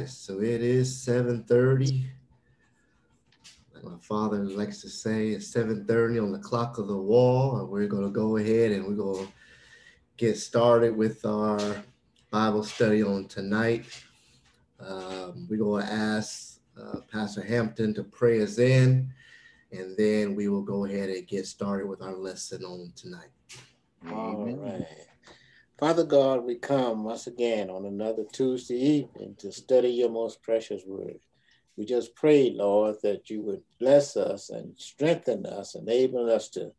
so it is 7:30. Like my father likes to say, it's 7:30 on the clock of the wall, and we're gonna go ahead and we're gonna get started with our Bible study on tonight. Um, we're gonna ask uh, Pastor Hampton to pray us in, and then we will go ahead and get started with our lesson on tonight. All right. Father God, we come once again on another Tuesday evening to study your most precious word. We just pray, Lord, that you would bless us and strengthen us, enable us to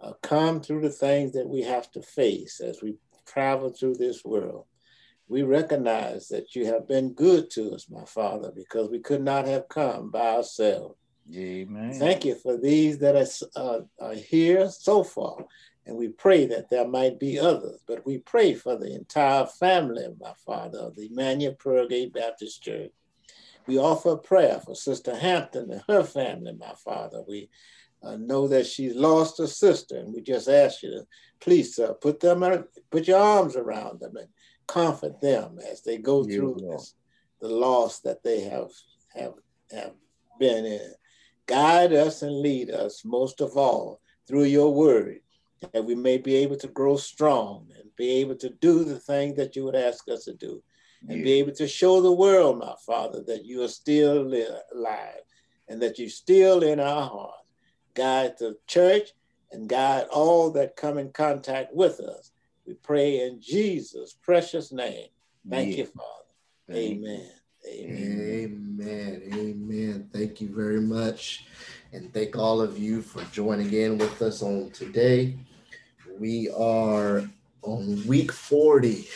uh, come through the things that we have to face as we travel through this world. We recognize that you have been good to us, my Father, because we could not have come by ourselves. Amen. Thank you for these that are, uh, are here so far. And we pray that there might be others, but we pray for the entire family of my father of the Emanuel Pearlgate Baptist Church. We offer a prayer for Sister Hampton and her family, my father. We uh, know that she's lost a sister, and we just ask you to please, sir, put them, put your arms around them and comfort them as they go through this, the loss that they have have have been in. Guide us and lead us most of all through your word that we may be able to grow strong and be able to do the thing that you would ask us to do and yeah. be able to show the world, my Father, that you are still alive and that you're still in our heart. Guide the church and guide all that come in contact with us. We pray in Jesus' precious name. Thank yeah. you, Father. Amen. Amen. Amen. Amen. Thank you very much. And thank all of you for joining in with us on today. We are on week 40.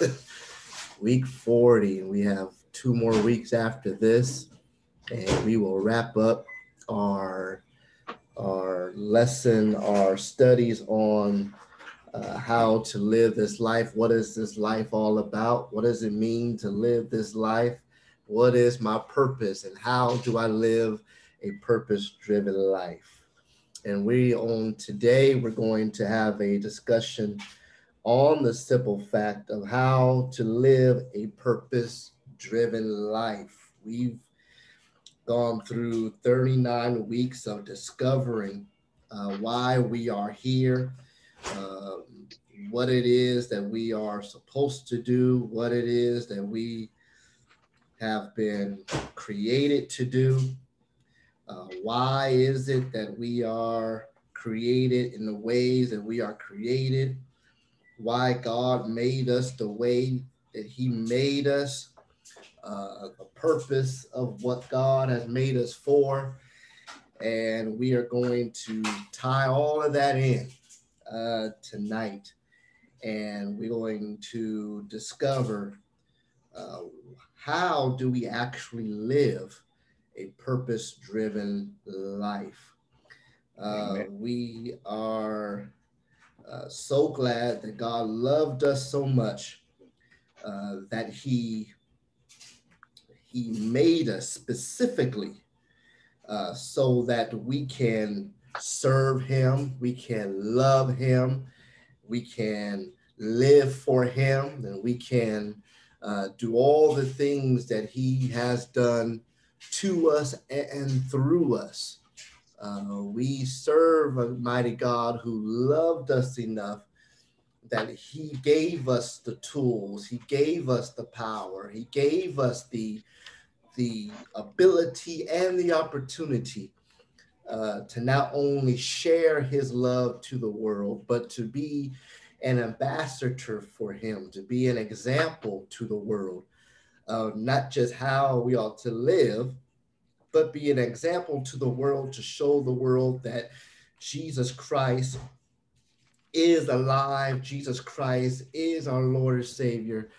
week 40. We have two more weeks after this, and we will wrap up our our lesson, our studies on uh, how to live this life. What is this life all about? What does it mean to live this life? What is my purpose, and how do I live a purpose-driven life? And we on today, we're going to have a discussion on the simple fact of how to live a purpose driven life. We've gone through 39 weeks of discovering uh, why we are here, uh, what it is that we are supposed to do, what it is that we have been created to do. Uh, why is it that we are created in the ways that we are created? Why God made us the way that He made us, uh, the purpose of what God has made us for. And we are going to tie all of that in uh, tonight. And we're going to discover uh, how do we actually live a purpose driven life. Uh, we are uh, so glad that God loved us so much uh, that He He made us specifically uh, so that we can serve Him, we can love Him, we can live for Him, and we can uh, do all the things that He has done to us and through us. Uh, we serve a mighty God who loved us enough that he gave us the tools, he gave us the power, he gave us the, the ability and the opportunity uh, to not only share his love to the world, but to be an ambassador for him, to be an example to the world of not just how we ought to live, but be an example to the world to show the world that Jesus Christ is alive, Jesus Christ is our Lord and Savior,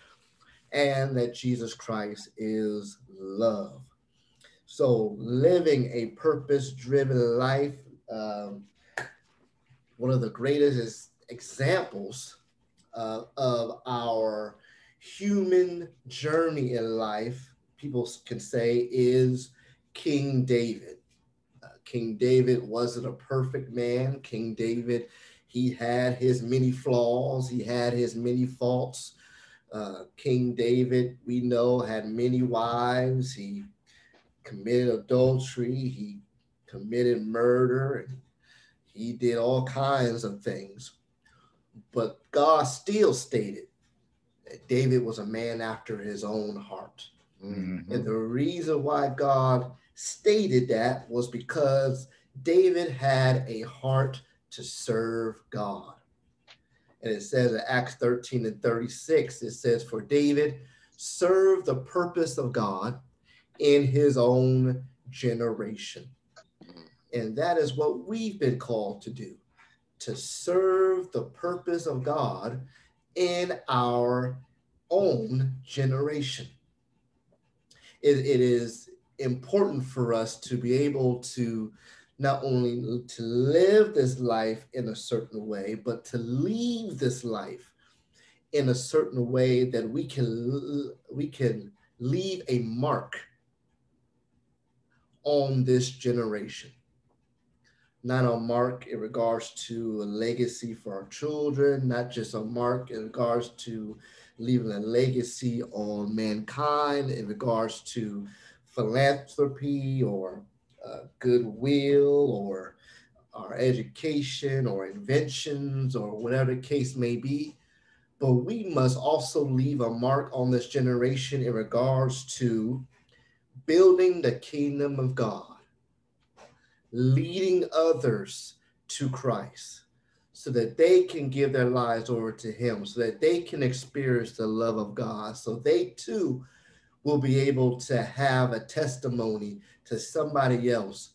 and that Jesus Christ is love. So, living a purpose driven life, um, one of the greatest examples uh, of our human journey in life, people can say, is King David. Uh, King David wasn't a perfect man. King David, he had his many flaws, he had his many faults. Uh, King David, we know, had many wives. He committed adultery. He committed murder. And he did all kinds of things. But God still stated David was a man after his own heart. Mm-hmm. And the reason why God stated that was because David had a heart to serve God. And it says in Acts 13 and 36, it says, For David served the purpose of God in his own generation. And that is what we've been called to do to serve the purpose of God in our own generation. It, it is important for us to be able to not only to live this life in a certain way, but to leave this life in a certain way that we can we can leave a mark on this generation not a mark in regards to a legacy for our children, not just a mark in regards to leaving a legacy on mankind, in regards to philanthropy or uh, goodwill or our education or inventions or whatever the case may be. But we must also leave a mark on this generation in regards to building the kingdom of God leading others to Christ so that they can give their lives over to Him, so that they can experience the love of God, so they too will be able to have a testimony to somebody else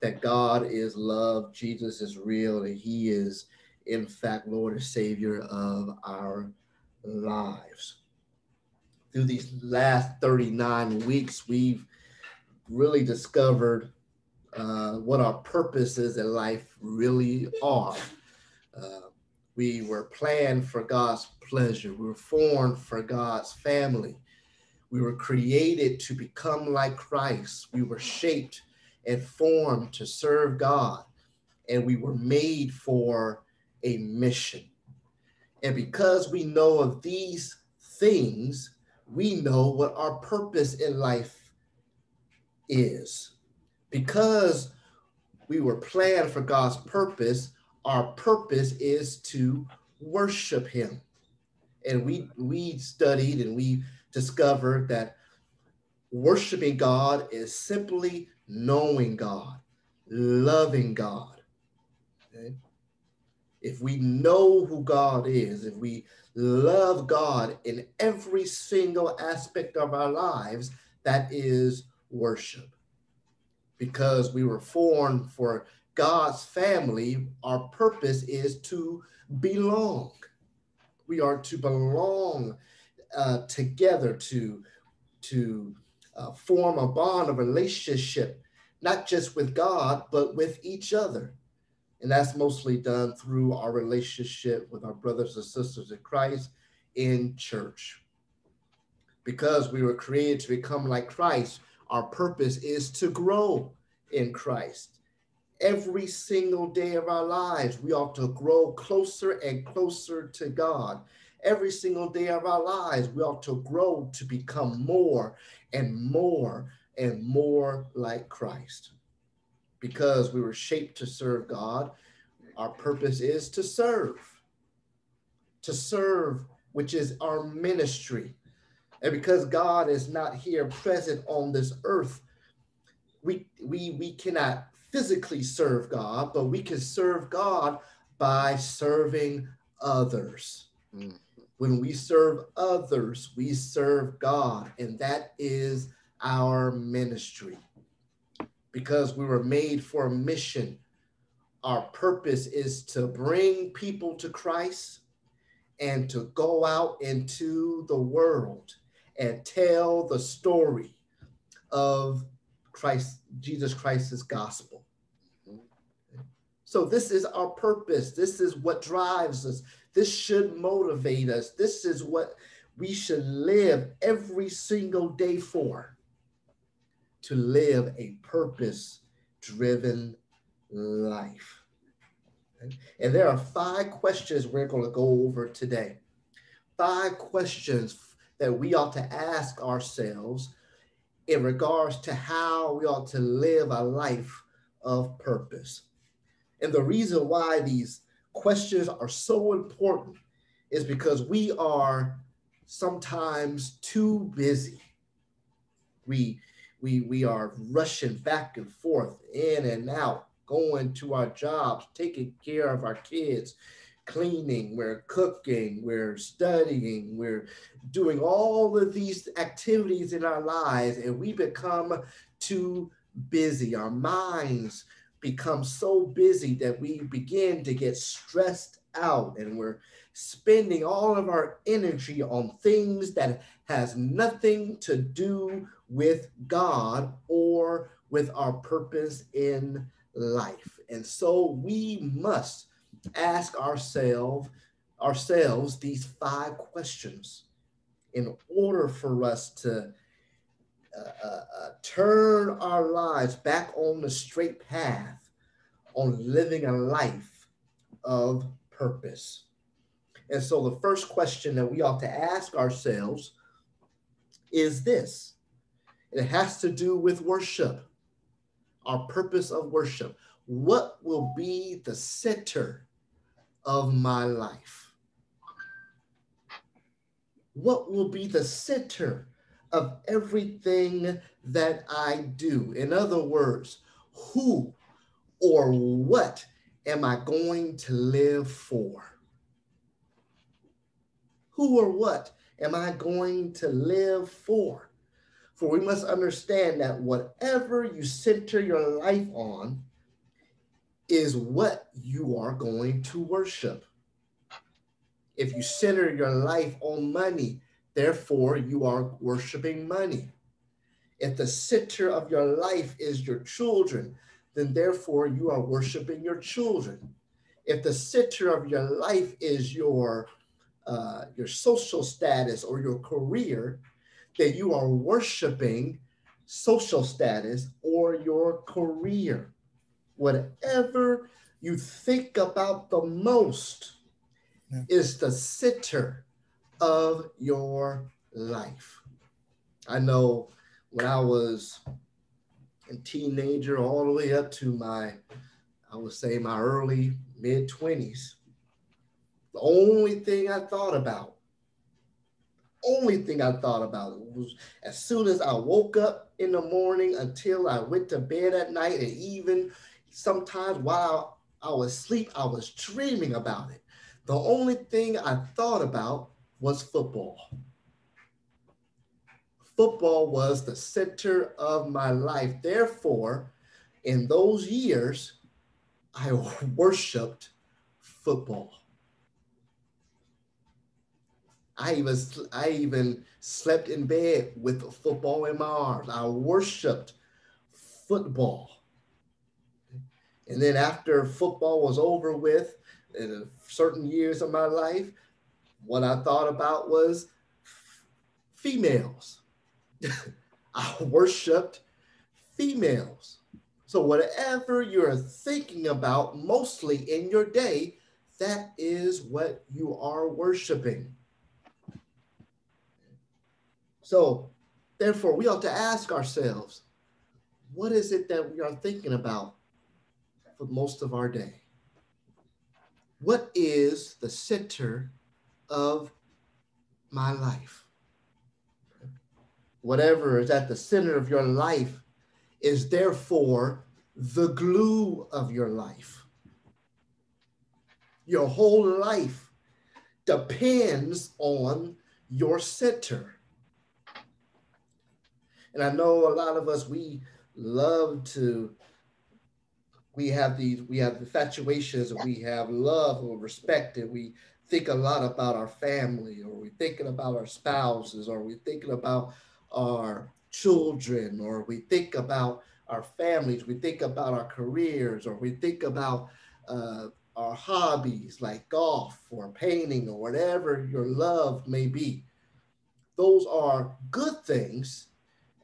that God is love, Jesus is real, and He is, in fact, Lord and Savior of our lives. Through these last 39 weeks, we've really discovered uh, what our purposes in life really are. Uh, we were planned for God's pleasure. We were formed for God's family. We were created to become like Christ. We were shaped and formed to serve God. And we were made for a mission. And because we know of these things, we know what our purpose in life is because we were planned for God's purpose, our purpose is to worship him. And we we studied and we discovered that worshiping God is simply knowing God, loving God. Okay? If we know who God is, if we love God in every single aspect of our lives, that is worship because we were formed for God's family, our purpose is to belong. We are to belong uh, together to, to uh, form a bond, a relationship, not just with God, but with each other. And that's mostly done through our relationship with our brothers and sisters in Christ in church. Because we were created to become like Christ, our purpose is to grow in Christ. Every single day of our lives, we ought to grow closer and closer to God. Every single day of our lives, we ought to grow to become more and more and more like Christ. Because we were shaped to serve God, our purpose is to serve. To serve, which is our ministry. And because God is not here present on this earth, we, we, we cannot physically serve God, but we can serve God by serving others. Mm. When we serve others, we serve God, and that is our ministry. Because we were made for a mission, our purpose is to bring people to Christ and to go out into the world and tell the story of Christ, Jesus Christ's gospel. So this is our purpose. This is what drives us. This should motivate us. This is what we should live every single day for to live a purpose driven life. And there are five questions we're going to go over today. five questions that we ought to ask ourselves in regards to how we ought to live a life of purpose. And the reason why these questions are so important is because we are sometimes too busy. We we we are rushing back and forth, in and out, going to our jobs, taking care of our kids, cleaning, we're cooking, we're studying, we're doing all of these activities in our lives, and we become too busy. Our minds become so busy that we begin to get stressed out and we're spending all of our energy on things that has nothing to do with God or with our purpose in life. And so we must ask ourselves ourselves these five questions in order for us to uh, uh, uh, turn our lives back on the straight path on living a life of purpose. And so the first question that we ought to ask ourselves is this it has to do with worship, our purpose of worship. What will be the center of my life? What will be the center of everything that I do? In other words, who or what am I going to live for? Who or what am I going to live for? For we must understand that whatever you center your life on is what you are going to worship. If you center your life on money, therefore you are worshiping money. If the center of your life is your children, then therefore you are worshiping your children. If the center of your life is your uh, your social status or your career, then you are worshiping social status or your career whatever you think about the most yeah. is the center of your life. I know when I was a teenager, all the way up to my, I would say my early mid 20s, the only thing I thought about, only thing I thought about was as soon as I woke up in the morning until I went to bed at night, and even sometimes while I was asleep, I was dreaming about it. The only thing I thought about was football. Football was the center of my life. Therefore, in those years, I worshiped football. I even I even slept in bed with football in my arms. I worshiped football. And then after football was over with, in certain years of my life, what I thought about was females. I worshiped females. So, whatever you're thinking about mostly in your day, that is what you are worshiping. So, therefore, we ought to ask ourselves what is it that we are thinking about for most of our day. What is the center of my life? Whatever is at the center of your life is therefore the glue of your life. Your whole life depends on your center. And I know a lot of us, we love to we have these we have infatuations we have love or respect and we think a lot about our family or we're thinking about our spouses or we're thinking about our children or we think about our families we think about our careers or we think about uh, our hobbies like golf or painting or whatever your love may be. Those are good things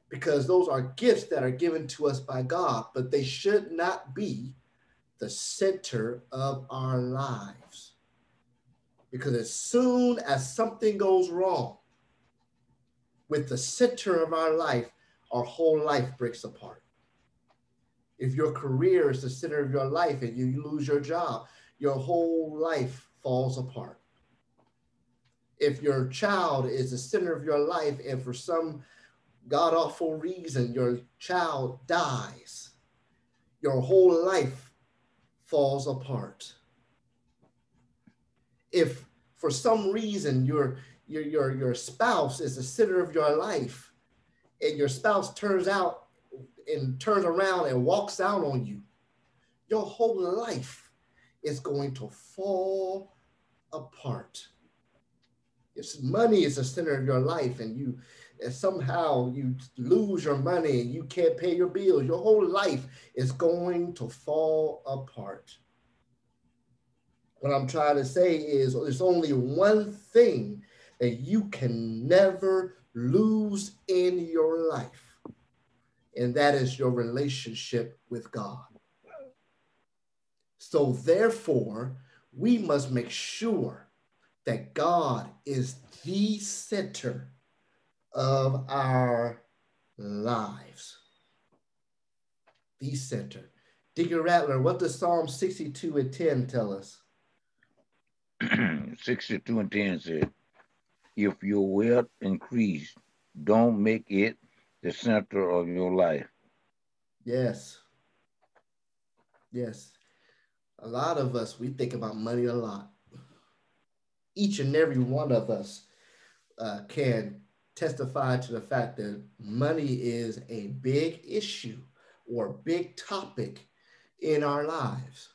because those are gifts that are given to us by God, but they should not be the center of our lives. Because as soon as something goes wrong with the center of our life, our whole life breaks apart. If your career is the center of your life and you lose your job, your whole life falls apart. If your child is the center of your life and for some god awful reason your child dies, your whole life falls apart. If for some reason your your your, your spouse is the center of your life and your spouse turns out and turns around and walks out on you, your whole life is going to fall apart. If money is the center of your life and you and somehow you lose your money and you can't pay your bills, your whole life is going to fall apart. What I'm trying to say is there's only one thing that you can never lose in your life, and that is your relationship with God. So, therefore, we must make sure that God is the center of our lives. The center. Digger Rattler, what does Psalm 62 and 10 tell us? 62 and 10 said, If your wealth increase, don't make it the center of your life. Yes. Yes. A lot of us, we think about money a lot. Each and every one of us uh, can testify to the fact that money is a big issue or big topic in our lives.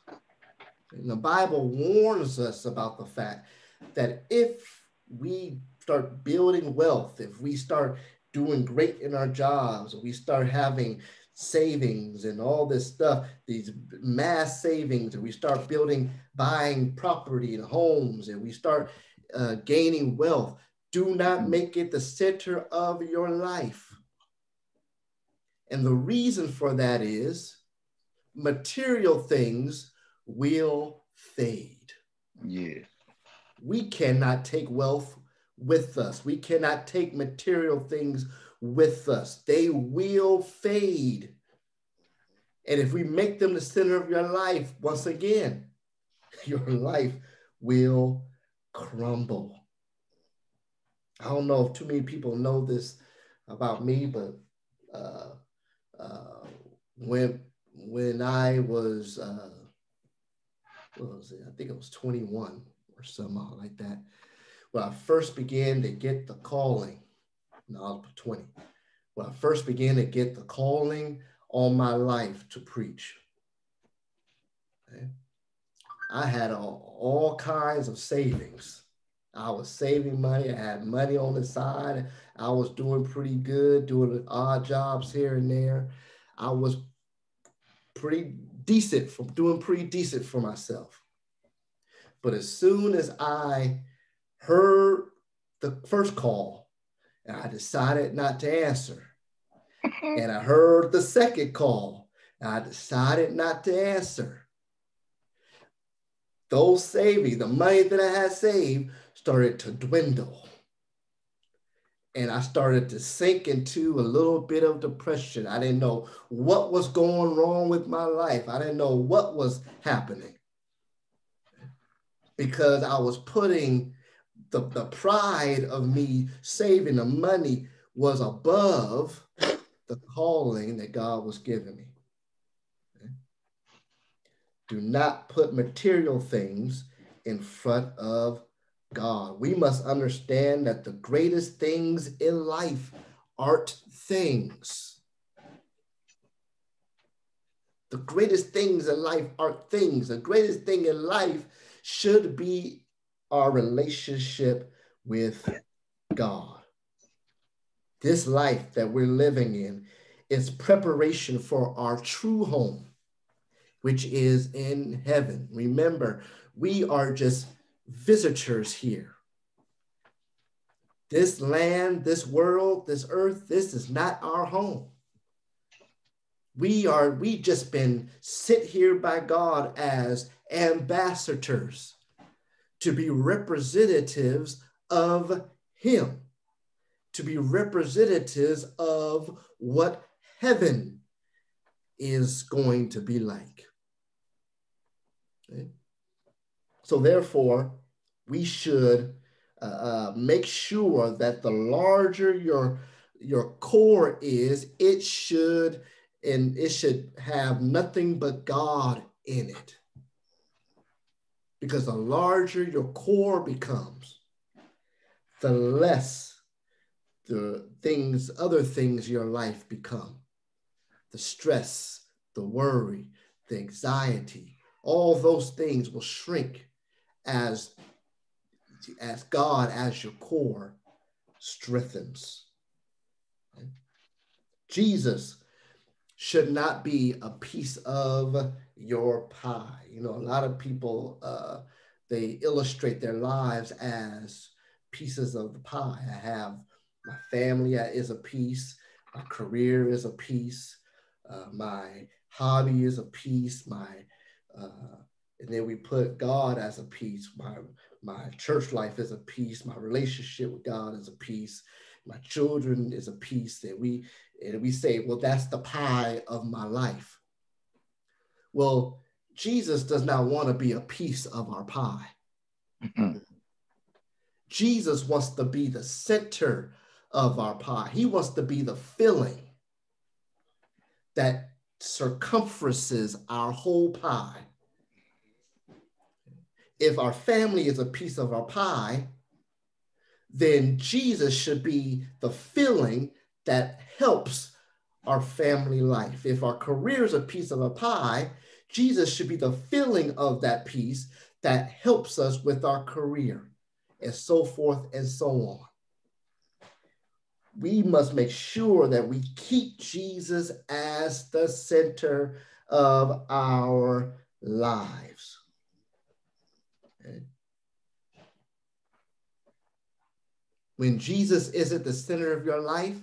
And the Bible warns us about the fact that if we start building wealth, if we start doing great in our jobs, we start having savings and all this stuff, these mass savings, and we start building, buying property and homes, and we start uh, gaining wealth, do not mm. make it the center of your life. And the reason for that is material things will fade. Yes. We cannot take wealth with us. We cannot take material things with us. They will fade. And if we make them the center of your life, once again, your life will crumble. I don't know if too many people know this about me, but uh, uh, when when I was uh, what was it? I think it was 21 or somehow like that. When I first began to get the calling, no, I was 20. When I first began to get the calling on my life to preach, okay, I had all, all kinds of savings I was saving money. I had money on the side. I was doing pretty good, doing odd jobs here and there. I was pretty decent from doing pretty decent for myself. But as soon as I heard the first call, and I decided not to answer, and I heard the second call, and I decided not to answer. Those savings, the money that I had saved, started to dwindle. And I started to sink into a little bit of depression. I didn't know what was going wrong with my life. I didn't know what was happening because I was putting the, the pride of me saving the money was above the calling that God was giving me. Do not put material things in front of God. We must understand that the greatest things in life aren't things. The greatest things in life aren't things. The greatest thing in life should be our relationship with God. This life that we're living in is preparation for our true home, which is in heaven. Remember, we are just visitors here. This land, this world, this earth, this is not our home. We are, we just been sit here by God as ambassadors to be representatives of Him, to be representatives of what heaven is going to be like. Okay? So, therefore, we should uh, uh, make sure that the larger your your core is, it should and it should have nothing but God in it. Because the larger your core becomes, the less the things, other things your life become. The stress, the worry, the anxiety, all those things will shrink as, as God, as your core, strengthens. Jesus should not be a piece of your pie. You know, a lot of people uh, they illustrate their lives as pieces of the pie. I have my family is a piece, my career is a piece, uh, my hobby is a piece, my uh, and then we put God as a piece. My my church life is a piece. My relationship with God is a piece. My children is a piece. That we and we say, well, that's the pie of my life. Well, Jesus does not want to be a piece of our pie. Mm-hmm. Jesus wants to be the center of our pie. He wants to be the filling that circumferences our whole pie. If our family is a piece of our pie, then Jesus should be the filling that helps our family life. If our career is a piece of a pie, Jesus should be the filling of that piece that helps us with our career, and so forth and so on. We must make sure that we keep Jesus as the center of our lives. Okay. When Jesus isn't the center of your life,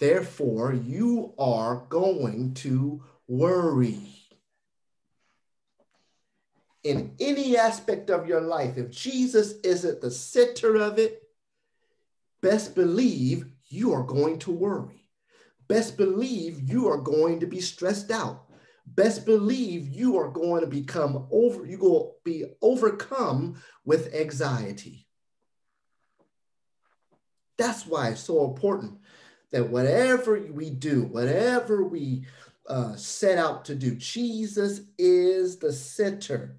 Therefore, you are going to worry. In any aspect of your life, if Jesus isn't the center of it, best believe you are going to worry. Best believe you are going to be stressed out. Best believe you are going to become over, you will be overcome with anxiety. That's why it's so important that whatever we do, whatever we uh, set out to do, Jesus is the center.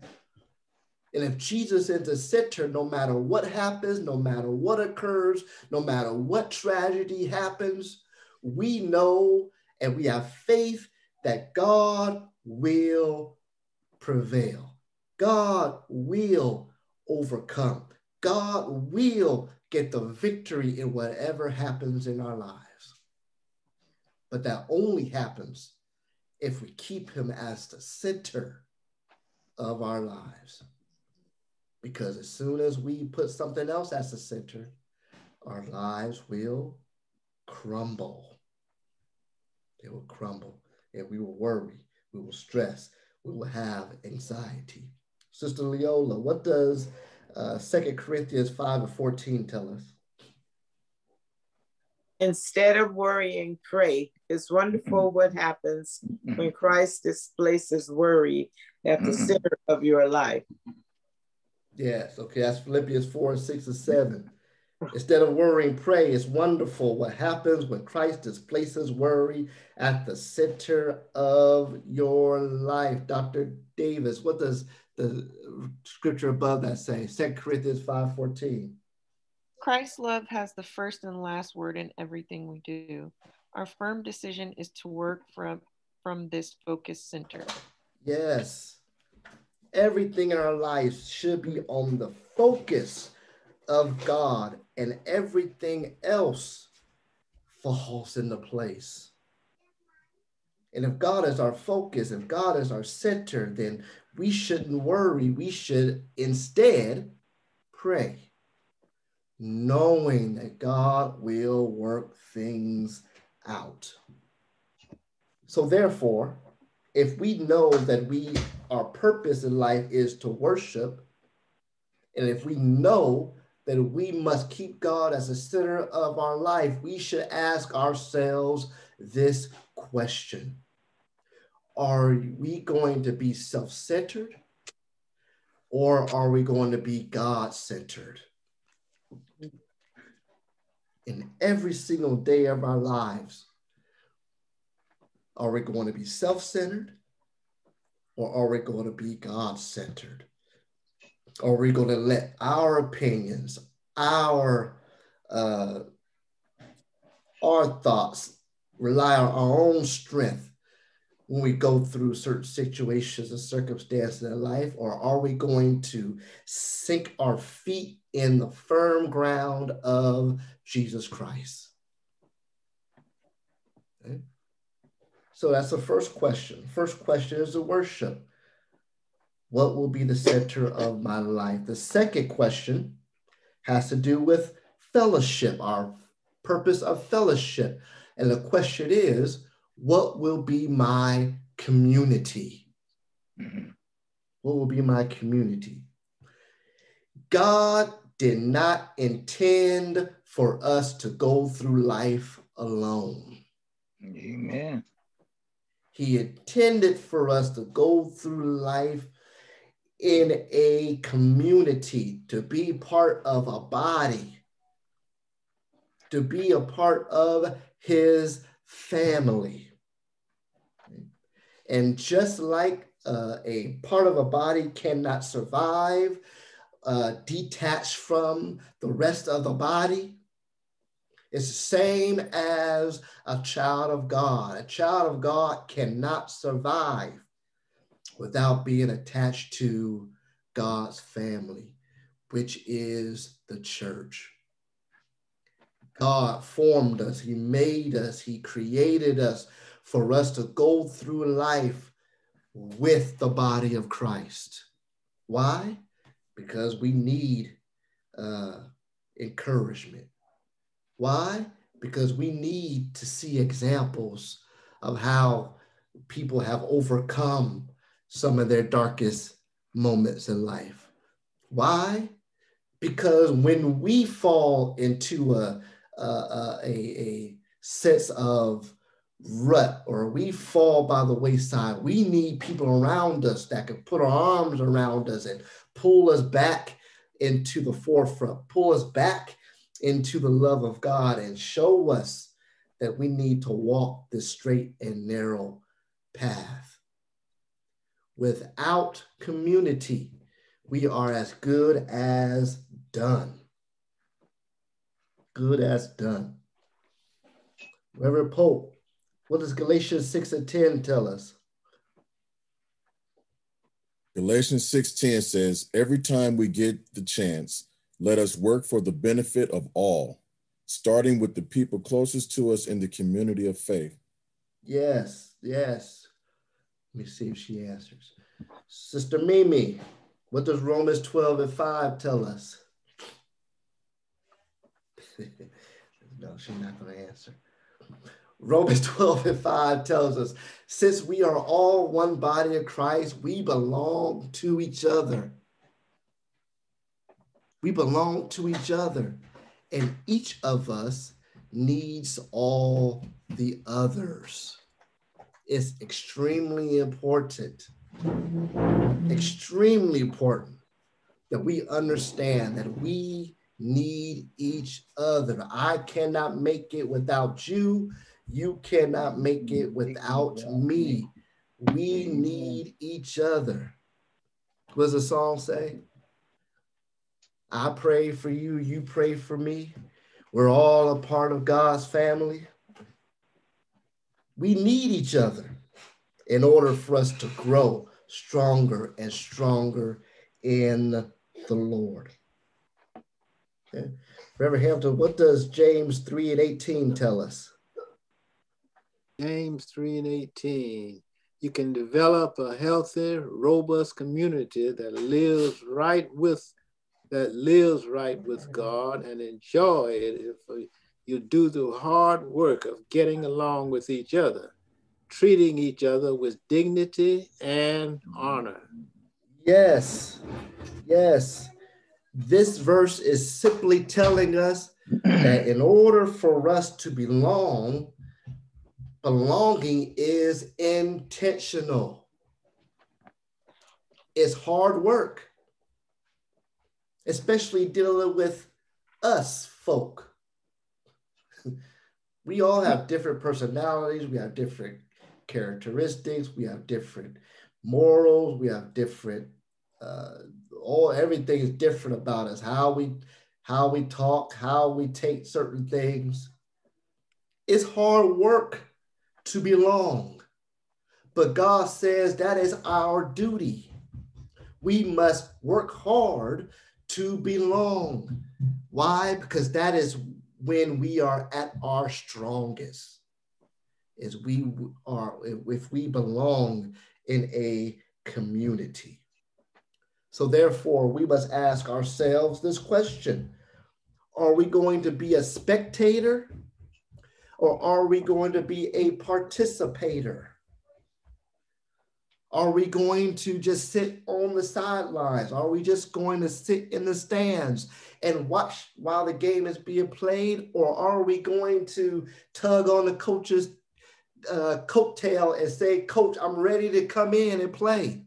And if Jesus is the center, no matter what happens, no matter what occurs, no matter what tragedy happens, we know and we have faith that God will prevail. God will overcome. God will get the victory in whatever happens in our lives. But that only happens if we keep him as the center of our lives. Because as soon as we put something else as the center, our lives will crumble. They will crumble and we will worry, we will stress, we will have anxiety. Sister Leola, what does uh, 2 Corinthians 5 and 14 tell us? Instead of worrying, pray. It's wonderful mm-hmm. what happens when mm-hmm. Christ displaces worry at the mm-hmm. center of your life. Yes, okay, that's Philippians 4, and 6, and 7. Instead of worrying, pray. It's wonderful what happens when Christ displaces worry at the center of your life. Dr. Davis, what does the scripture above that say? 2 Corinthians 5.14. Christ's love has the first and last word in everything we do. Our firm decision is to work from, from this focus center. Yes. Everything in our lives should be on the focus of God, and everything else falls into place. And if God is our focus, if God is our center, then we shouldn't worry. We should instead pray knowing that God will work things out. So, therefore, if we know that we our purpose in life is to worship, And if we know that we must keep God as the center of our life, we should ask ourselves this question Are we going to be self centered or are we going to be God centered? In every single day of our lives, are we going to be self centered or are we going to be God centered? Are we going to let our opinions, our uh, our thoughts rely on our own strength when we go through certain situations and circumstances in life, or are we going to sink our feet in the firm ground of Jesus Christ? Okay. So that's the first question. First question is the worship. What will be the center of my life? The second question has to do with fellowship, our purpose of fellowship. And the question is, what will be my community? Mm-hmm. What will be my community? God did not intend for us to go through life alone. Amen. He intended for us to go through life in a community, to be part of a body, to be a part of his family. And just like uh, a part of a body cannot survive uh, detached from the rest of the body, it's the same as a child of God. A child of God cannot survive without being attached to God's family, which is the church. God formed us, He made us, He created us for us to go through life with the body of Christ. Why? Because we need uh, encouragement. Why? Because we need to see examples of how people have overcome some of their darkest moments in life. Why? Because when we fall into a, a, a, a sense of rut or we fall by the wayside, we need people around us that can put our arms around us and pull us back into the forefront, pull us back into the love of God and show us that we need to walk this straight and narrow path. Without community, we are as good as done. Good as done. Reverend Pope, what does Galatians 6 and 10 tell us? Galatians 6:10 says, "Every time we get the chance, let us work for the benefit of all, starting with the people closest to us in the community of faith." Yes, yes. Let me see if she answers. Sister Mimi, what does Romans 12 and 5 tell us? no, she's not going to answer. Romans 12 and 5 tells us, since we are all one body of Christ, we belong to each other. We belong to each other, and each of us needs all the others It's extremely important, extremely important that we understand that we need each other. I cannot make it without you. You cannot mm, make it without me. We need each other. What does the song say? I pray for you, you pray for me. We're all a part of God's family. We need each other in order for us to grow stronger and stronger in the Lord. Okay. Reverend Hampton, what does James 3 and 18 tell us? James 3 and 18. You can develop a healthy, robust community that lives right with that lives right with God and enjoy it if you do the hard work of getting along with each other, treating each other with dignity and honor. Yes, yes. This verse is simply telling us that in order for us to belong, belonging is intentional. It's hard work, especially dealing with us folk. we all have different personalities, we have different characteristics, we have different morals, we have different uh, all everything is different about us. How we how we talk, how we take certain things. It's hard work to belong. But God says that is our duty. We must work hard to belong. Why? Because that is when we are at our strongest. Is we are if we belong in a community. So, therefore, we must ask ourselves this question Are we going to be a spectator or are we going to be a participator? Are we going to just sit on the sidelines? Are we just going to sit in the stands and watch while the game is being played? Or are we going to tug on the coach's uh, coattail and say, Coach, I'm ready to come in and play?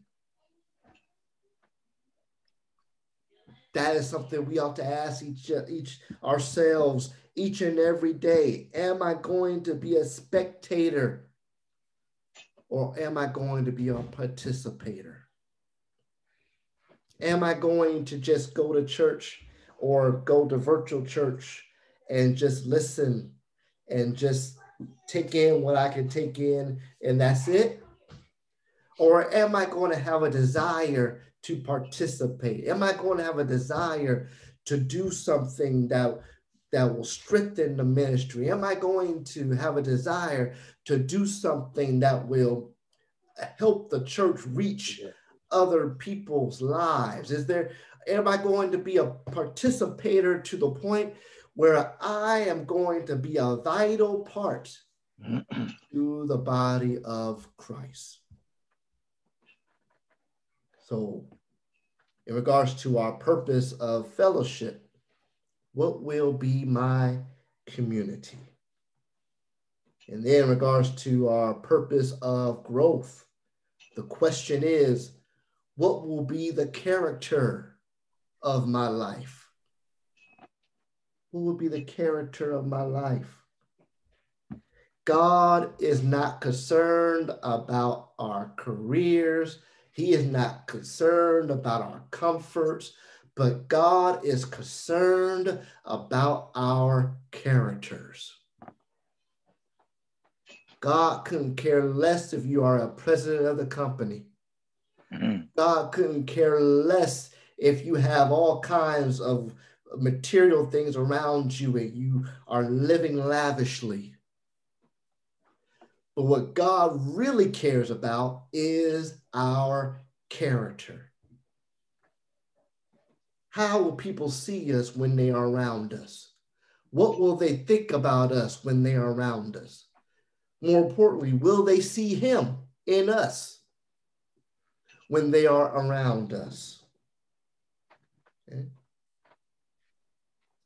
That is something we ought to ask each, each ourselves each and every day. Am I going to be a spectator or am I going to be a participator? Am I going to just go to church or go to virtual church and just listen and just take in what I can take in and that's it? Or am I going to have a desire to participate? Am I going to have a desire to do something that that will strengthen the ministry? Am I going to have a desire to do something that will help the church reach other people's lives? Is there am I going to be a participator to the point where I am going to be a vital part to the body of Christ? So, in regards to our purpose of fellowship, what will be my community? And then, in regards to our purpose of growth, the question is what will be the character of my life? What will be the character of my life? God is not concerned about our careers he is not concerned about our comforts, but God is concerned about our characters. God couldn't care less if you are a president of the company. Mm-hmm. God couldn't care less if you have all kinds of material things around you and you are living lavishly. But what God really cares about is our character. How will people see us when they are around us? What will they think about us when they are around us? More importantly, will they see Him in us when they are around us? Okay.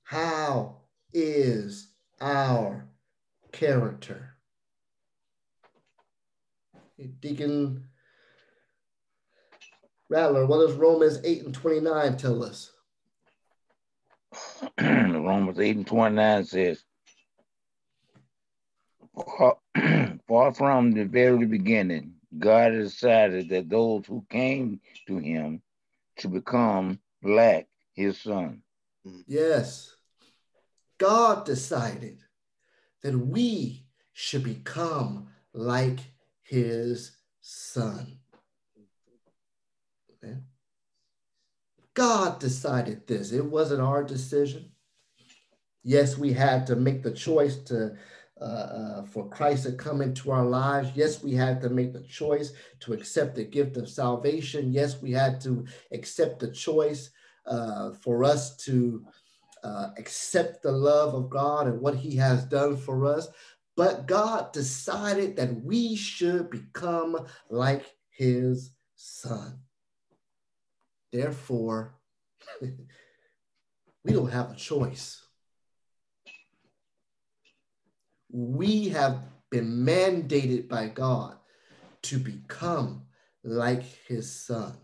How is our character? Deacon Rattler, what does Romans 8 and 29 tell us? Romans 8 and 29 says, Far from the very beginning, God decided that those who came to him should become like his son. Yes. God decided that we should become like his son. Okay. God decided this. It wasn't our decision. Yes, we had to make the choice to uh, uh, for Christ to come into our lives. Yes, we had to make the choice to accept the gift of salvation. Yes, we had to accept the choice uh, for us to uh, accept the love of God and what He has done for us. But God decided that we should become like his son. Therefore, we don't have a choice. We have been mandated by God to become like his son.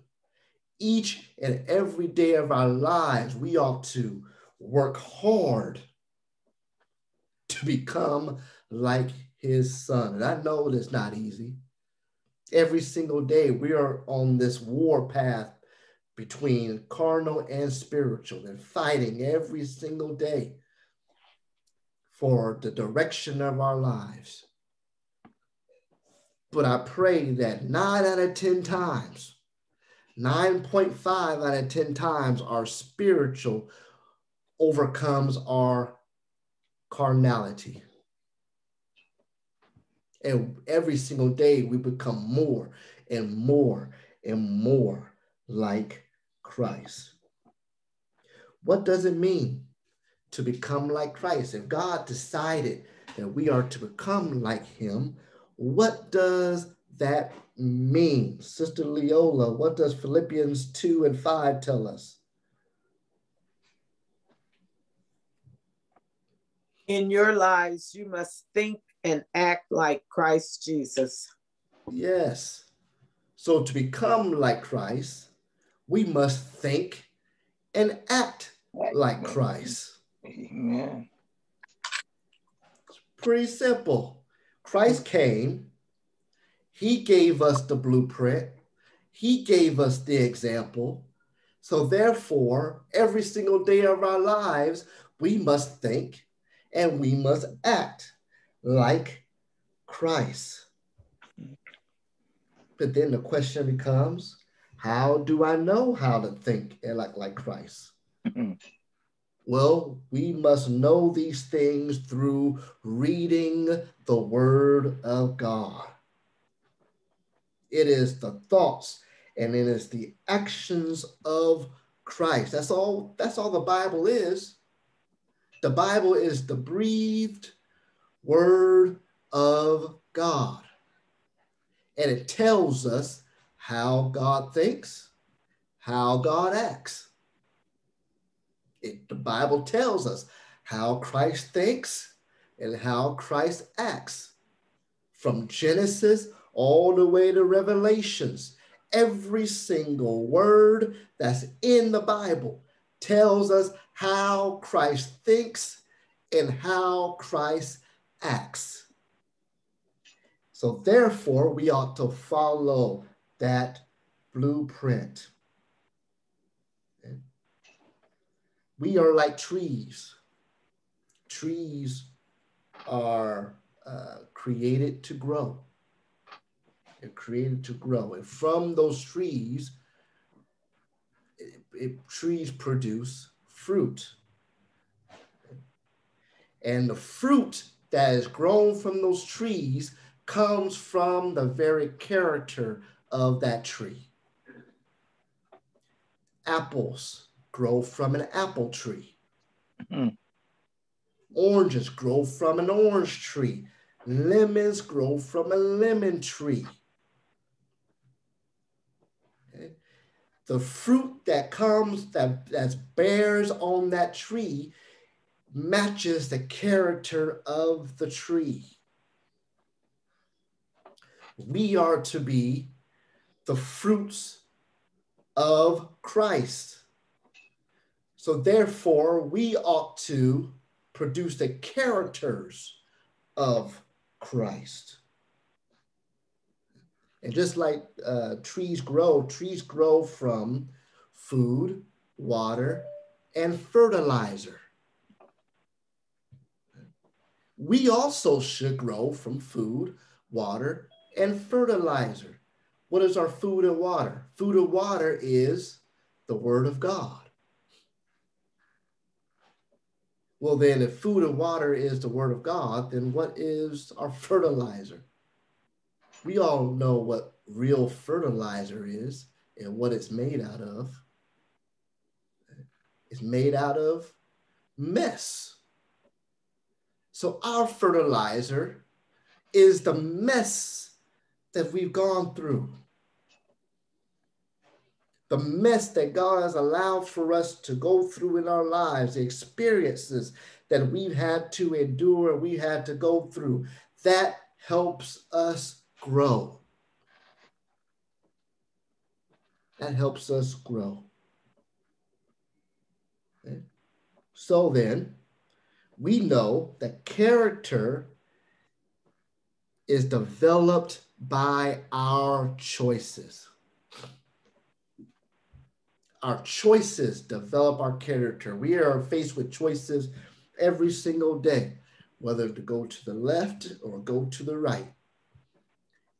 Each and every day of our lives, we ought to work hard to become like his son. And I know it's not easy. Every single day, we are on this war path between carnal and spiritual and fighting every single day for the direction of our lives. But I pray that nine out of 10 times, 9.5 out of 10 times, our spiritual overcomes our carnality. And every single day we become more and more and more like Christ. What does it mean to become like Christ? If God decided that we are to become like him, what does that mean? Sister Leola, what does Philippians 2 and 5 tell us? In your lives, you must think and act like Christ Jesus. Yes. So to become like Christ, we must think and act like Christ. Amen. It's pretty simple. Christ came, He gave us the blueprint, He gave us the example. So, therefore, every single day of our lives, we must think and we must act like Christ. But then the question becomes how do I know how to think and act like Christ? Mm-hmm. Well, we must know these things through reading the Word of God. It is the thoughts and it is the actions of Christ. That's all, that's all the Bible is. The Bible is the breathed Word of God. And it tells us how God thinks, how God acts. It, the Bible tells us how Christ thinks and how Christ acts. From Genesis all the way to Revelations, every single word that's in the Bible tells us how Christ thinks and how Christ acts. So, therefore, we ought to follow that blueprint. we are like trees. Trees are uh, created to grow. They're created to grow. And from those trees, it, it, trees produce fruit. And the fruit that is grown from those trees comes from the very character of that tree. Apples grow from an apple tree. Mm. Oranges grow from an orange tree. Lemons grow from a lemon tree. Okay. The fruit that comes, that, that bears on that tree, matches the character of the tree. We are to be the fruits of Christ. So therefore, we ought to produce the characters of Christ. And just like uh, trees grow, trees grow from food, water, and fertilizer. We also should grow from food, water, and fertilizer. What is our food and water? Food and water is the Word of God. Well, then, if food and water is the word of God, then what is our fertilizer? We all know what real fertilizer is and what it's made out of. It's made out of mess. So, our fertilizer is the mess that we've gone through. The mess that God has allowed for us to go through in our lives, the experiences that we've had to endure, we had to go through, that helps us grow. That helps us grow. Okay. So then, we know that character is developed by our choices. Our choices develop our character. We are faced with choices every single day, whether to go to the left or go to the right.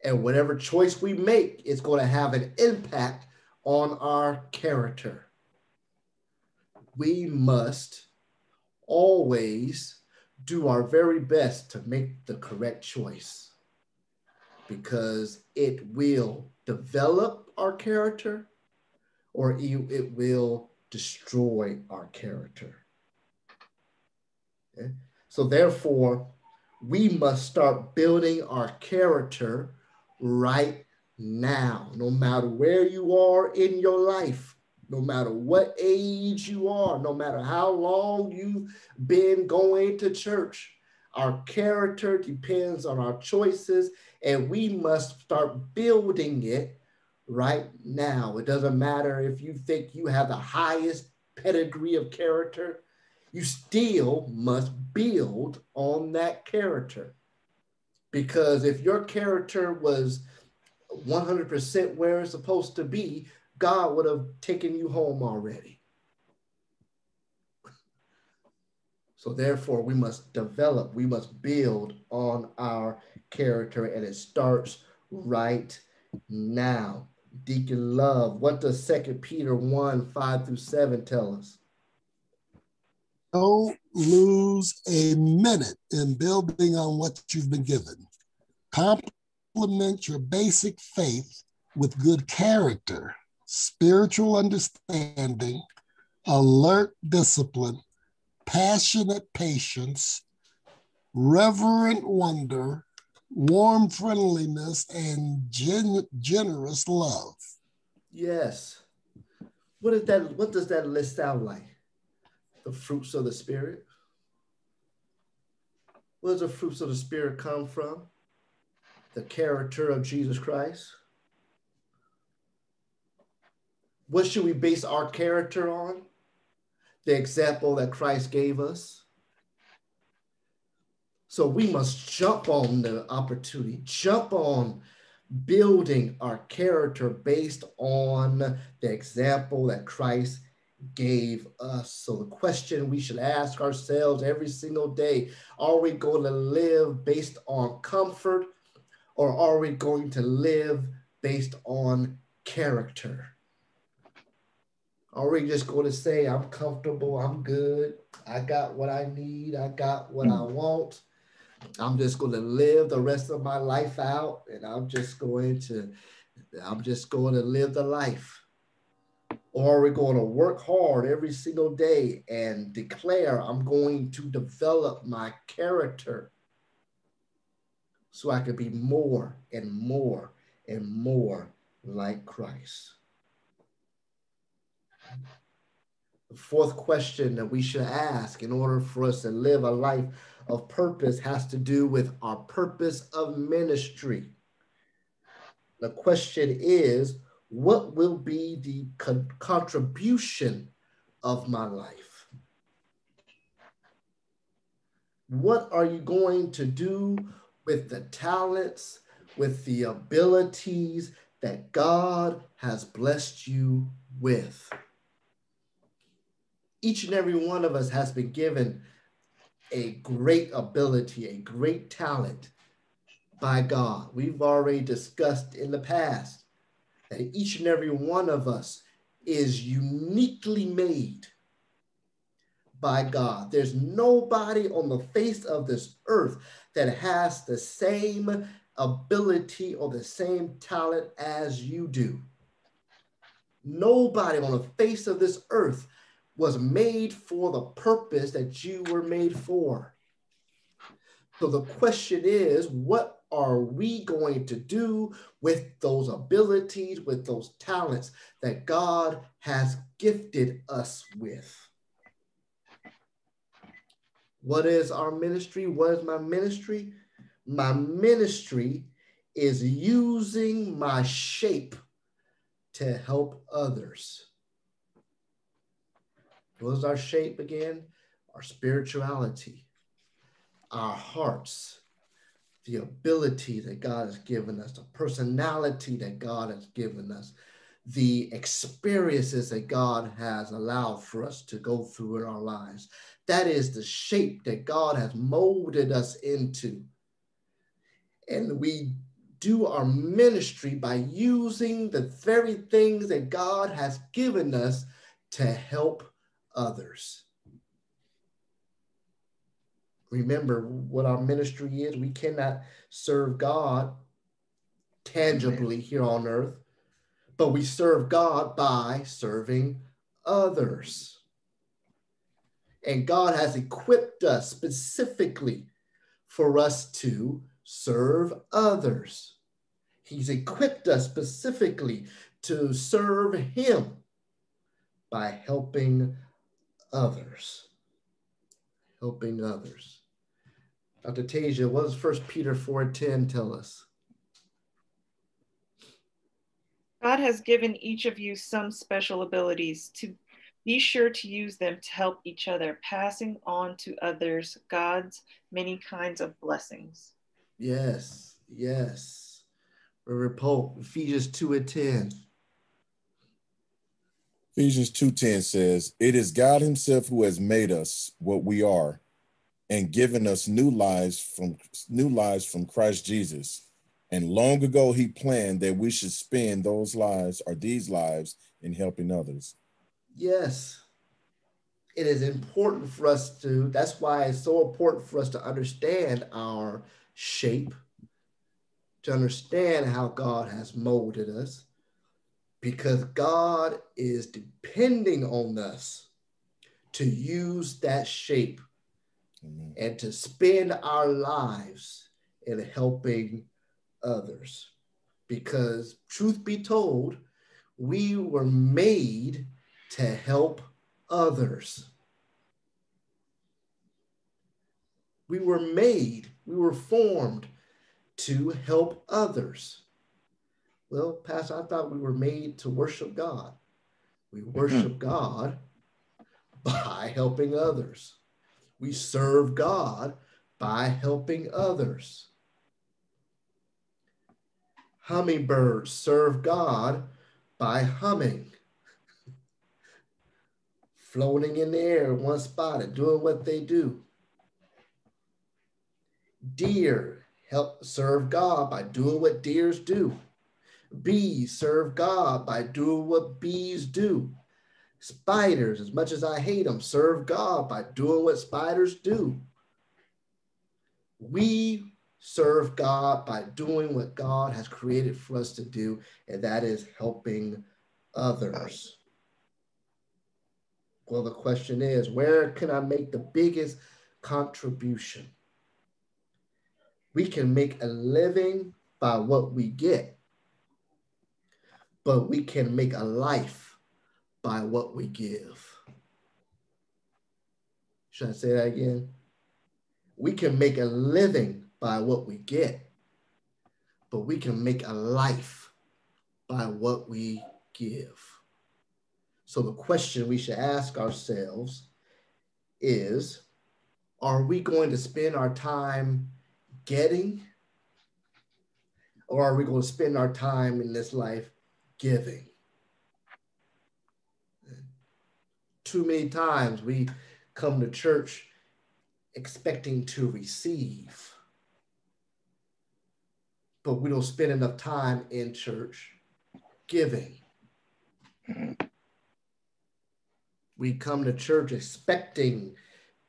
And whatever choice we make is going to have an impact on our character. We must always do our very best to make the correct choice because it will develop our character or it will destroy our character. Okay? So, therefore, we must start building our character right now, no matter where you are in your life, no matter what age you are, no matter how long you've been going to church. Our character depends on our choices, and we must start building it right now. It doesn't matter if you think you have the highest pedigree of character, you still must build on that character. Because if your character was 100% where it's supposed to be, God would have taken you home already. So, therefore, we must develop, we must build on our character, and it starts right now. Deacon Love, what does Second Peter 1 5 through 7 tell us? Don't lose a minute in building on what you've been given. Complement your basic faith with good character, spiritual understanding, alert discipline, passionate patience, reverent wonder, warm friendliness, and gen- generous love. Yes. What is that? What does that list out like? The fruits of the spirit. Where does the fruits of the spirit come from? The character of Jesus Christ. What should we base our character on? The example that Christ gave us. So we must jump on the opportunity, jump on building our character based on the example that Christ gave us. So the question we should ask ourselves every single day, are we going to live based on comfort or are we going to live based on character? Are we just going to say, I'm comfortable, I'm good, I got what I need, I got what I want? I'm just going to live the rest of my life out and I'm just going to I'm just going to live the life. Or are we going to work hard every single day and declare I'm going to develop my character so I can be more and more and more like Christ? The fourth question that we should ask in order for us to live a life of purpose has to do with our purpose of ministry. The question is what will be the con- contribution of my life? What are you going to do with the talents, with the abilities that God has blessed you with? each and every one of us has been given a great ability, a great talent by God. We've already discussed in the past that each and every one of us is uniquely made by God. There's nobody on the face of this earth that has the same ability or the same talent as you do. Nobody on the face of this earth was made for the purpose that you were made for. So the question is, what are we going to do with those abilities, with those talents that God has gifted us with? What is our ministry? What is my ministry? My ministry is using my shape to help others. What is our shape again? Our spirituality, our hearts, the ability that God has given us, the personality that God has given us, the experiences that God has allowed for us to go through in our lives. That is the shape that God has molded us into. And we do our ministry by using the very things that God has given us to help others. Remember what our ministry is. We cannot serve God tangibly here on earth, but we serve God by serving others. And God has equipped us specifically for us to serve others. He's equipped us specifically to serve Him by helping others. Helping others. Dr. Tasia, what does 1 Peter 4.10 tell us? God has given each of you some special abilities to be sure to use them to help each other, passing on to others God's many kinds of blessings. Yes, yes. Ephesians 2 and 10. Ephesians 2:10 says, "It is God himself who has made us what we are and given us new lives from new lives from Christ Jesus. And long ago he planned that we should spend those lives or these lives in helping others." Yes. It is important for us to that's why it's so important for us to understand our shape to understand how God has molded us because God is depending on us to use that shape and to spend our lives in helping others. Because, truth be told, we were made to help others. We were made, we were formed to help others. Well, Pastor, I thought we were made to worship God. We mm-hmm. worship God by helping others. We serve God by helping others. Hummingbirds serve God by humming, floating in the air one spot and doing what they do. Deer help serve God by doing what deers do. Bees serve God by doing what bees do. Spiders, as much as I hate them, serve God by doing what spiders do. We serve God by doing what God has created for us to do, and that is helping others. Well, the question is where can I make the biggest contribution? we can make a living by what we get, but we can make a life by what we give. Should I say that again? We can make a living by what we get, but we can make a life by what we give. So the question we should ask ourselves is, are we going to spend our time getting? Or are we going to spend our time in this life giving? Too many times we come to church expecting to receive, but we don't spend enough time in church giving. We come to church expecting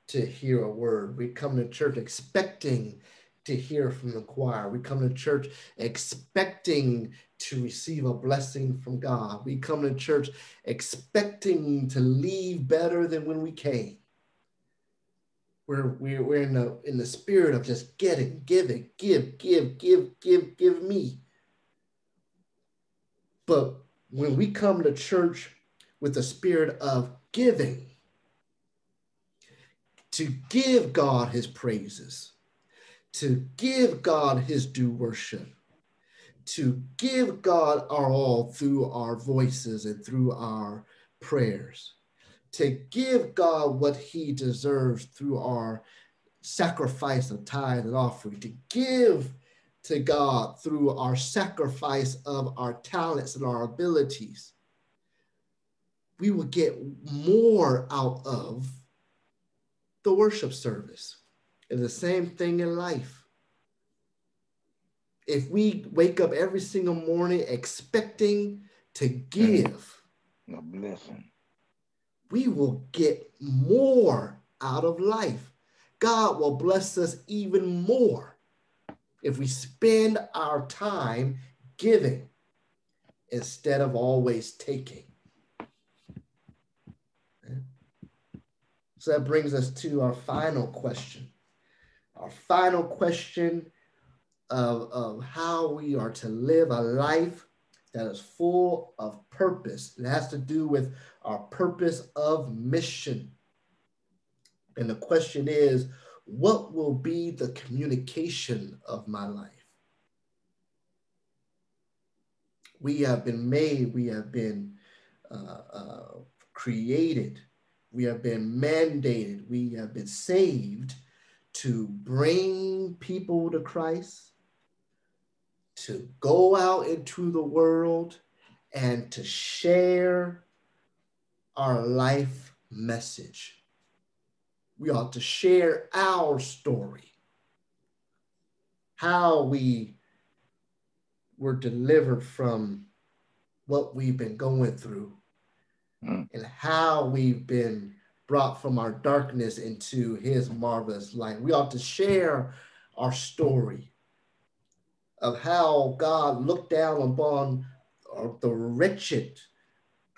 to hear a word. We come to church expecting to hear from the choir. We come to church expecting to receive a blessing from God. We come to church expecting to leave better than when we came. we're, we're, we're in the in the spirit of just getting, giving, give, give, give, give, give me. But when we come to church with the spirit of giving, to give God his praises, to give God his due worship, to give God our all through our voices and through our prayers, to give God what he deserves through our sacrifice of tithe and offering, to give to God through our sacrifice of our talents and our abilities, we will get more out of the worship service. And the same thing in life. If we wake up every single morning expecting to give, a blessing. we will get more out of life. God will bless us even more if we spend our time giving instead of always taking. So that brings us to our final question. Our final question of, of how we are to live a life that is full of purpose. It has to do with our purpose of mission. And the question is, what will be the communication of my life? We have been made, we have been uh, uh, created we have been mandated, we have been saved to bring people to Christ, to go out into the world and to share our life message. We ought to share our story, how we were delivered from what we've been going through mm. and how we've been brought from our darkness into his marvelous light. We ought to share our story of how God looked down upon uh, the wretched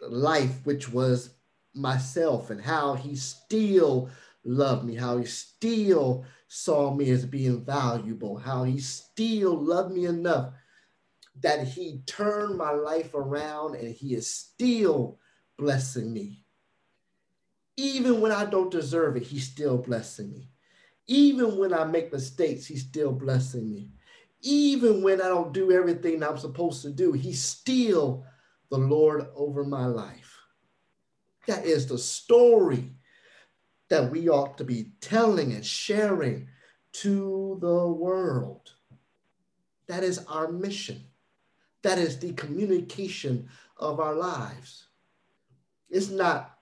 life, which was myself, and how he still loved me, how he still saw me as being valuable, how he still loved me enough that he turned my life around and he is still blessing me. Even when I don't deserve it, he's still blessing me. Even when I make mistakes, he's still blessing me. Even when I don't do everything I'm supposed to do, he's still the Lord over my life. That is the story that we ought to be telling and sharing to the world. That is our mission. That is the communication of our lives. It's not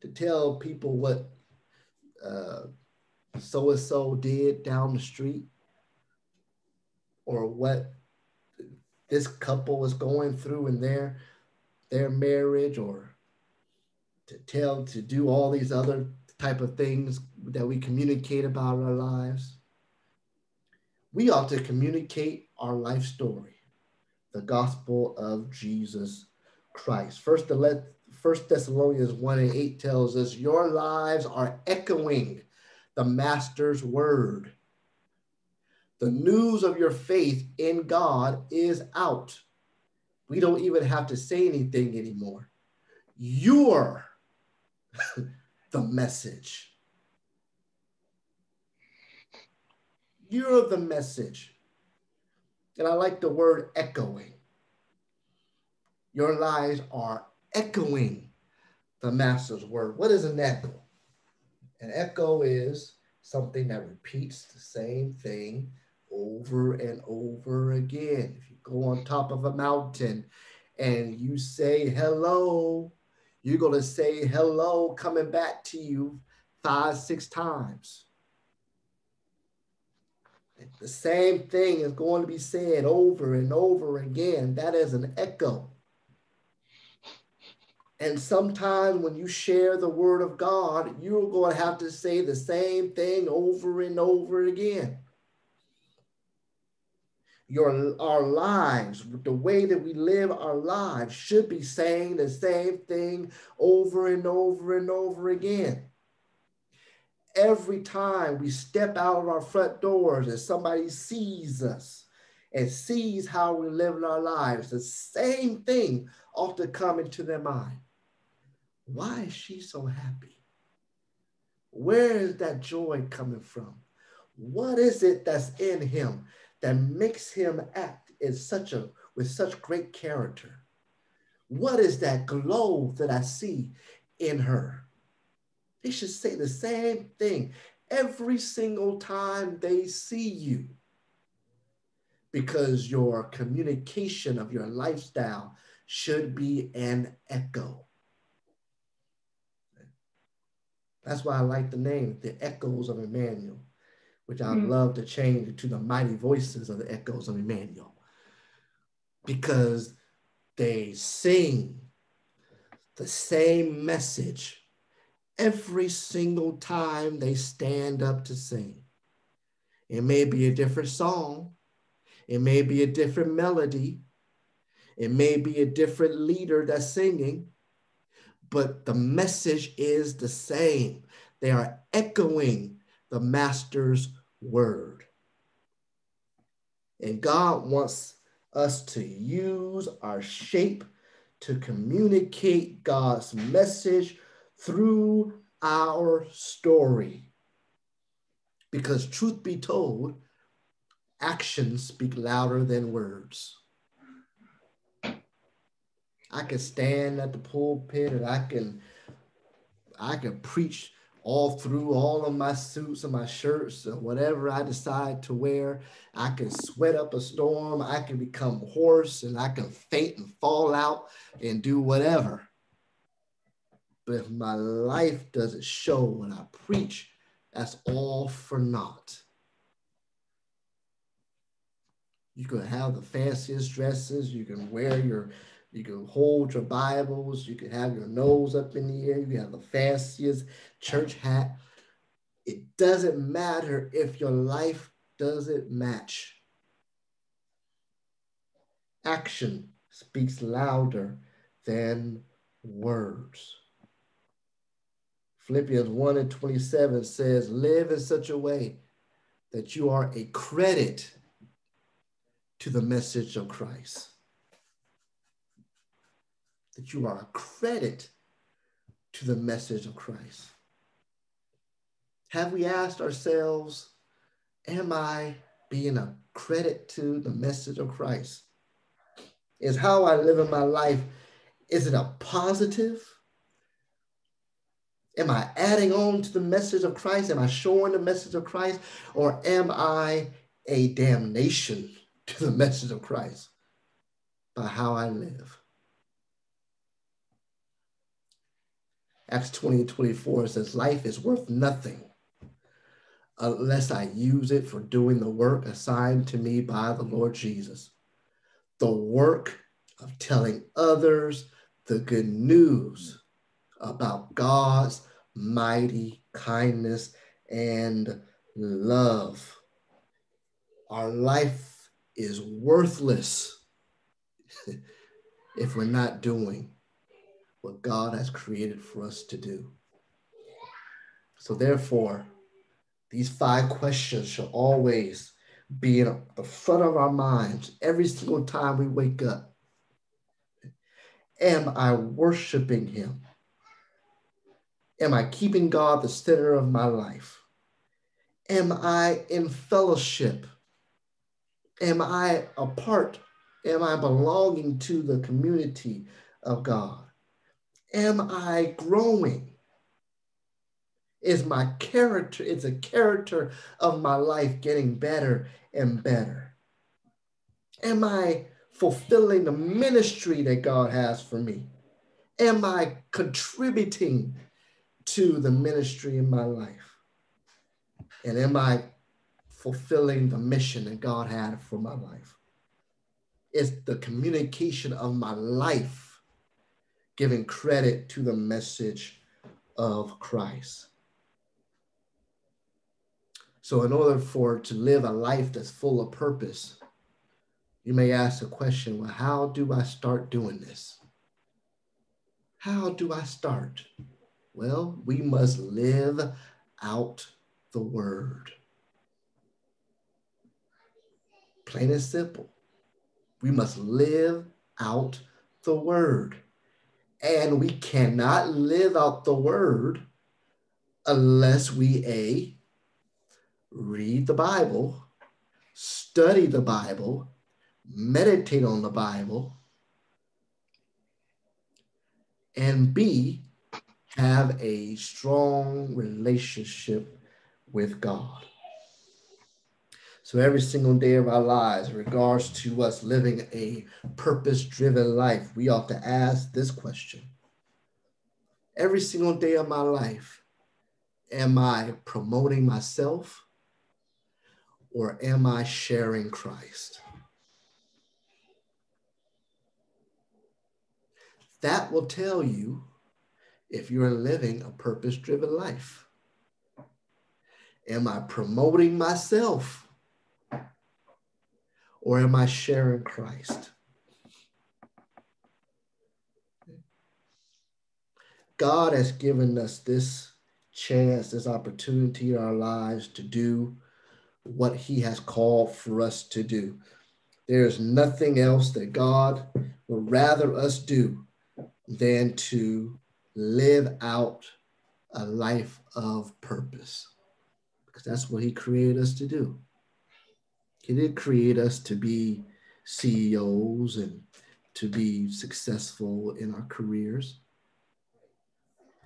to tell people what so and so did down the street or what this couple was going through in their their marriage or to tell to do all these other type of things that we communicate about our lives we ought to communicate our life story the gospel of jesus christ first to let First Thessalonians 1 and 8 tells us, Your lives are echoing the Master's word. The news of your faith in God is out. We don't even have to say anything anymore. You're the message. You're the message. And I like the word echoing. Your lives are echoing the master's word. What is an echo? An echo is something that repeats the same thing over and over again. If you go on top of a mountain and you say hello, you're going to say hello coming back to you five, six times. The same thing is going to be said over and over again. That is an echo. And sometimes when you share the word of God, you're going to have to say the same thing over and over again. Your, our lives, the way that we live our lives, should be saying the same thing over and over and over again. every time we step out of our front doors and somebody sees us and sees how we live our lives, the same thing ought to come into their mind. Why is she so happy? Where is that joy coming from? What is it that's in him that makes him act in such a with such great character? What is that glow that I see in her? They should say the same thing every single time they see you because your communication of your lifestyle should be an echo. That's why I like the name, the Echoes of Emanuel, which I mm-hmm. love to change to the mighty voices of the Echoes of Emanuel, because they sing the same message every single time they stand up to sing. It may be a different song, it may be a different melody, it may be a different leader that's singing, but the message is the same. They are echoing the master's word. And God wants us to use our shape to communicate God's message through our story. Because, truth be told, actions speak louder than words. I can stand at the pulpit and I can I can preach all through all of my suits and my shirts and whatever I decide to wear. I can sweat up a storm. I can become hoarse and I can faint and fall out and do whatever. But if my life doesn't show when I preach, that's all for naught. You can have the fanciest dresses, you can wear your, you can hold your Bibles, you can have your nose up in the air, you can have the fanciest church hat. It doesn't matter if your life doesn't match. Action speaks louder than words. Philippians 1 and 27 says, Live in such a way that you are a credit to the message of Christ. That you are a credit to the message of Christ. Have we asked ourselves, Am I being a credit to the message of Christ? Is how I live in my life, is it a positive? Am I adding on to the message of Christ? Am I showing the message of Christ? Or am I a damnation to the message of Christ by how I live? Acts 20 and 24 says, Life is worth nothing unless I use it for doing the work assigned to me by the Lord Jesus. The work of telling others the good news about God's mighty kindness and love. Our life is worthless if we're not doing what God has created for us to do. So, therefore, these five questions should always be in the front of our minds every single time we wake up. Am I worshiping Him? Am I keeping God the center of my life? Am I in fellowship? Am I a part? Am I belonging to the community of God? Am I growing? Is my character, is the character of my life getting better and better? Am I fulfilling the ministry that God has for me? Am I contributing to the ministry in my life? And am I fulfilling the mission that God had for my life? Is the communication of my life giving credit to the message of Christ? So, in order for to live a life that's full of purpose, you may ask the question well, how do I start doing this? How do I start? Well, we must live out the word. Plain and simple. We must live out the word. And we cannot live out the word unless we A, read the Bible, study the Bible, meditate on the Bible, and B, have a strong relationship with God. So every single day of our lives, in regards to us living a purpose-driven life, we ought to ask this question. Every single day of my life, am I promoting myself or am I sharing Christ? That will tell you if you're living a purpose driven life. Am I promoting myself or am I sharing Christ? God has given us this chance, this opportunity in our lives to do what He has called for us to do. There is nothing else that God would rather us do than to live out a life of purpose because that's what he created us to do. He didn't create us to be CEOs and to be successful in our careers.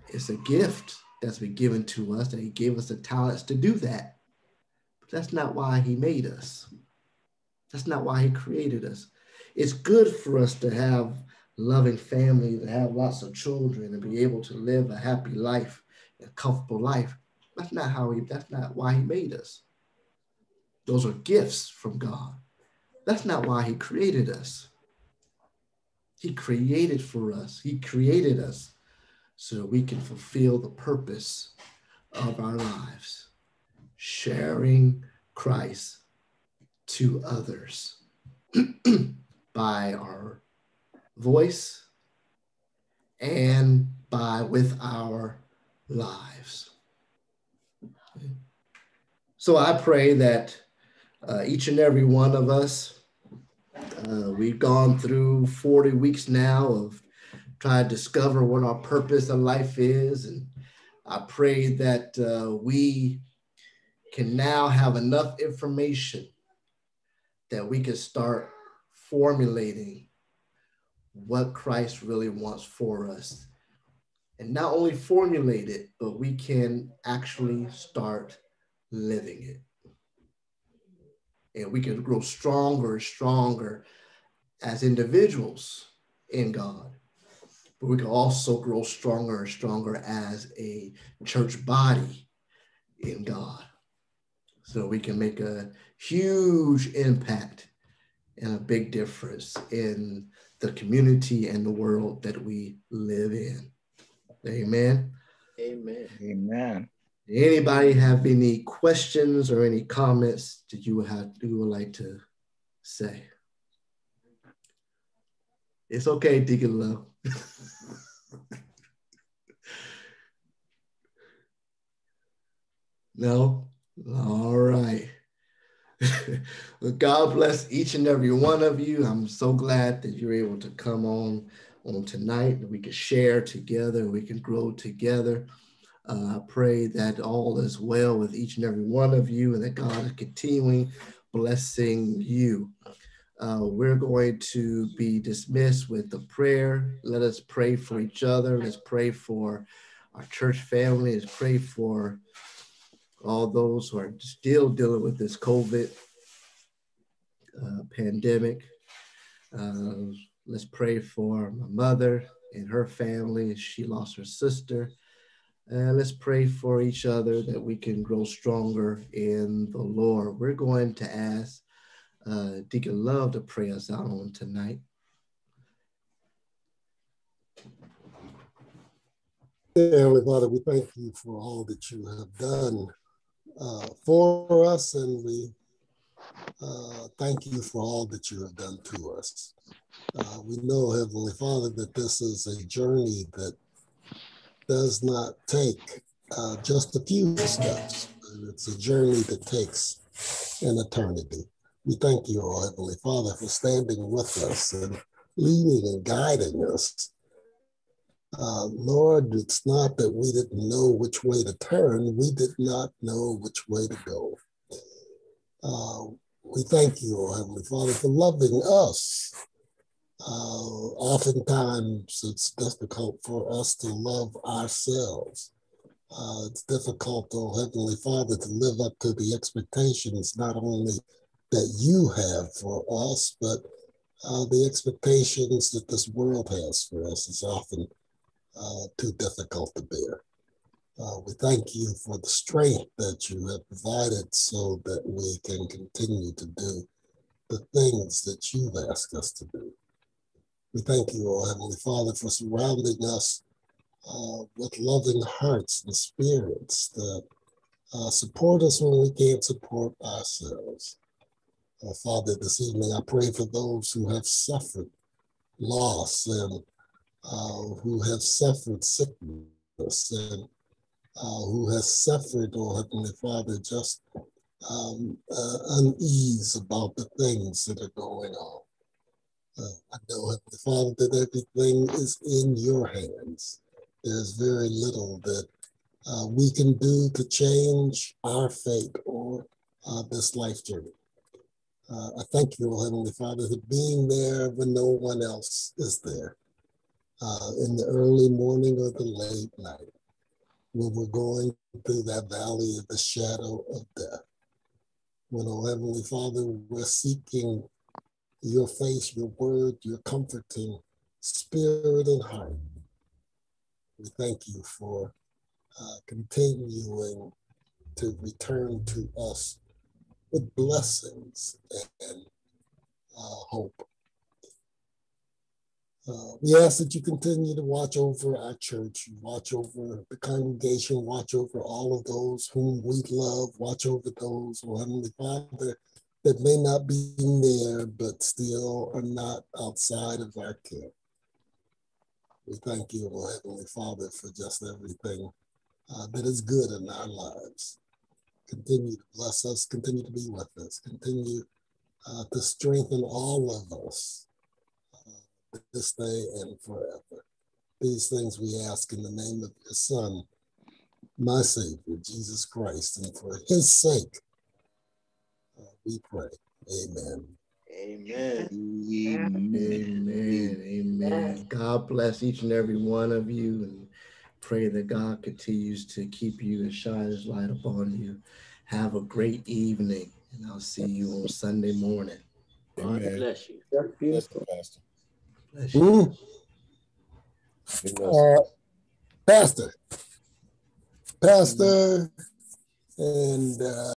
It's a gift that's been given to us that he gave us the talents to do that. But that's not why he made us. That's not why he created us. It's good for us to have loving family, to have lots of children, and be able to live a happy life, a comfortable life. That's not how he, that's not why he made us. Those are gifts from God. That's not why he created us. He created for us. He created us so we can fulfill the purpose of our lives, sharing Christ to others by our voice and by with our lives. So I pray that uh, each and every one of us, uh, we've gone through 40 weeks now of trying to discover what our purpose in life is. And I pray that uh, we can now have enough information that we can start formulating what Christ really wants for us. And not only formulate it, but we can actually start living it. And we can grow stronger and stronger as individuals in God. But we can also grow stronger and stronger as a church body in God. So we can make a huge impact and a big difference in the community and the world that we live in. Amen. Amen. Amen. Anybody have any questions or any comments that you would have you would like to say? It's okay, Deacon Love. no? All right. God bless each and every one of you. I'm so glad that you're able to come on on tonight we can share together, we can grow together. Uh, I pray that all is well with each and every one of you and that God is continuing blessing you. Uh, we're going to be dismissed with the prayer. Let us pray for each other. Let's pray for our church family. Let's pray for all those who are still dealing with this COVID uh, pandemic. Uh, let's pray for my mother and her family. She lost her sister. And uh, let's pray for each other that we can grow stronger in the Lord. We're going to ask uh, Deacon Love to pray us out on tonight. Heavenly Father, we thank you for all that you have done uh, for us, and we uh, thank you for all that you have done to us. Uh, we know, Heavenly Father, that this is a journey that does not take uh, just a few steps. It's a journey that takes an eternity. We thank you, oh Heavenly Father, for standing with us and leading and guiding us. Uh, Lord, it's not that we didn't know which way to turn, we did not know which way to go. Uh, we thank you, oh Heavenly Father, for loving us. Uh, oftentimes, it's difficult for us to love ourselves. Uh, it's difficult, oh Heavenly Father, to live up to the expectations not only that you have for us, but uh, the expectations that this world has for us is often uh, too difficult to bear. Uh, we thank you for the strength that you have provided so that we can continue to do the things that you've asked us to do. We thank you, oh Heavenly Father, for surrounding us uh, with loving hearts and spirits that uh, support us when we can't support ourselves. Uh, Father, this evening I pray for those who have suffered loss and uh, who have suffered sickness and uh, who has suffered, oh Heavenly Father, just um, uh, unease about the things that are going on. Uh, I know, Heavenly Father, that everything is in your hands. There's very little that uh, we can do to change our fate or uh, this life journey. Uh, I thank you, Heavenly Father, for being there when no one else is there. Uh, in the early morning or the late night when we're going through that valley of the shadow of death. When, oh Heavenly Father, we're seeking your face, your word, your comforting spirit and heart. We thank you for uh, continuing to return to us with blessings and uh, hope. Uh, we ask that you continue to watch over our church, watch over the congregation, watch over all of those whom we love, watch over those, oh Heavenly Father, that may not be near, but still are not outside of our care. We thank you, oh Heavenly Father, for just everything uh, that is good in our lives. Continue to bless us, continue to be with us, continue uh, to strengthen all of us this day and forever. These things we ask in the name of your Son, my Savior, Jesus Christ, and for his sake, uh, we pray. Amen. Amen. Amen. Amen. God bless each and every one of you and pray that God continues to keep you and shine his light upon you. Have a great evening, and I'll see you on Sunday morning. God Amen. bless you. Bless the pastor. Bless you. Uh, Pastor, Pastor, and uh,